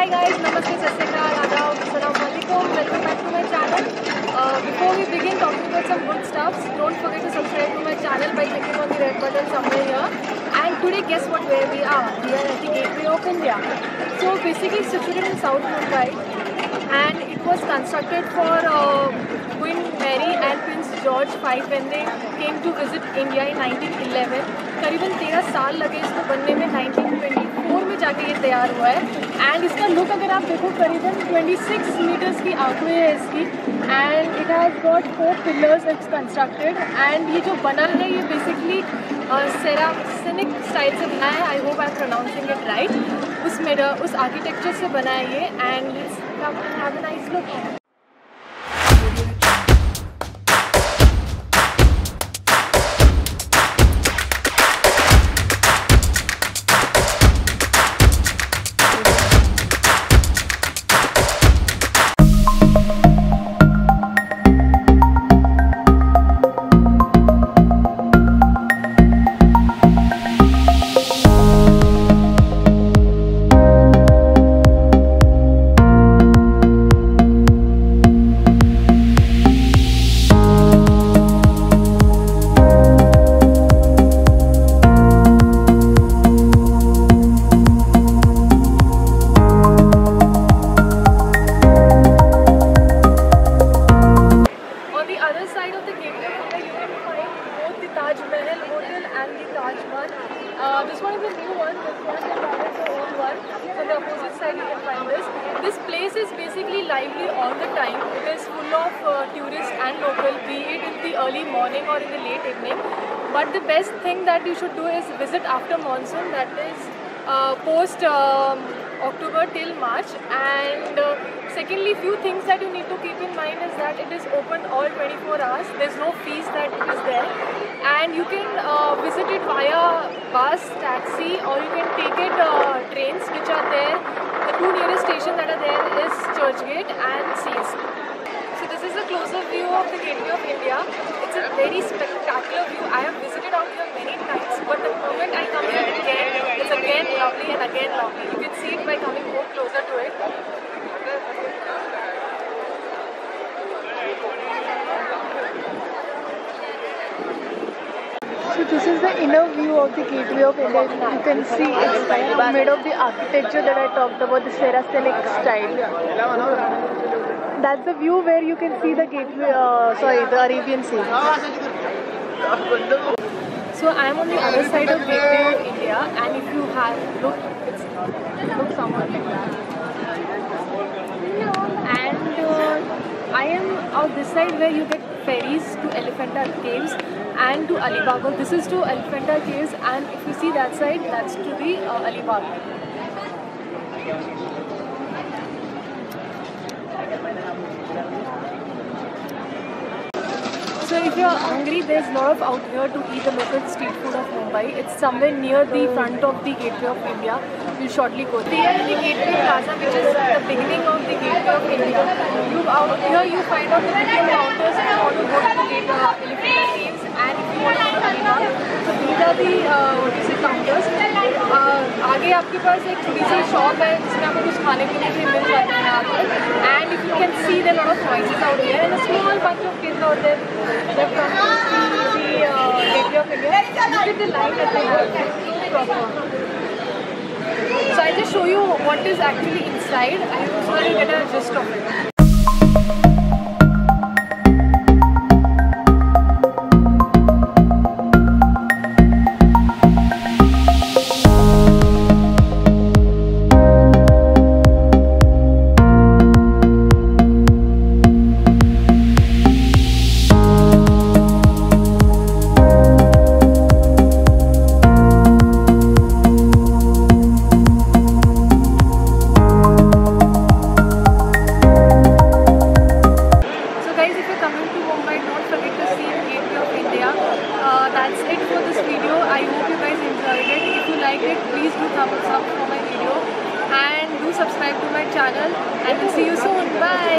Hi guys, Namaste, Sat Sri Akal, Adab, Assalamualaikum, welcome back to my channel. Uh, before we begin talking about some good stuffs, don't forget to subscribe to my channel by clicking on the red button somewhere here. And today guess what where we are? We are at the gateway of India. So basically situated in South Mumbai and it was constructed for uh, Queen Mary and Prince George V when they came to visit India in 1911. करीबन 13 साल 19 तैयार हुआ है। And इसका look अगर आप देखो, करीबन 26 मीटर्स की आंकड़े है इसकी। And it has got four pillars it's constructed and ये जो बना है, ये बेसिकली सेरासिनिक स्टाइल से बना है। I hope I pronouncing it right उस मेरा उस आर्किटेक्चर से बना है ये। And it's nice look On and the Taj Mahal. Uh, this one is a new one. This one is the old one. So the opposite side you can find this. This place is basically lively all the time. It is full of uh, tourists and local, be it in the early morning or in the late evening. But the best thing that you should do is visit after monsoon. That is uh, post um, October till March. And uh, secondly, few things that you need to keep in mind is that it is open all 24 hours. There's no fees that is there, and you can uh, visit it via bus, taxi, or you can take it uh, trains which are there. The two nearest stations that are there is Churchgate and CST. So this is a closer view of the Gateway of India. It's a very spectacular view. I have visited out here many times, but the moment I come here again, it's again lovely and again lovely. By coming more closer to it. So this is the inner view of the gateway of India. You can see it's made of the architecture that I talked about, the Saracenic style. That's the view where you can see the gateway, uh, sorry, the Arabian Sea. So I am on the other side of Gateway of India, and if you have look, it's it looks somewhat like that. And uh, I am on this side where you get ferries to Elephanta Caves and to Alibag. This is to Elephanta Caves, and if you see that side, that's to the uh. If you're hungry, there's a lot of out here to eat the local street food of Mumbai. It's somewhere near the front of the Gateway of India. We'll shortly go there. Here in the Gateway Plaza, which is the beginning of the Gateway of India. You out here you find out the ticket counters you want to go to the gate, uh, Elephanta Caves and if you want to go to. So these are the uh, what you say counters. आगे आपके पास एक छोटी सी shop है, जिसमें आपको कुछ खाने पीने के लिए मिल जाते हैं आपको। And you can see the lot of choices out here and small bunch of kids out there जब come to see the Gateway of India look at the light at the work so I just show you what is actually inside I inside. And get a gist of it. It, please do thumbs up for my video and do subscribe to my channel. And we'll see you soon. Bye.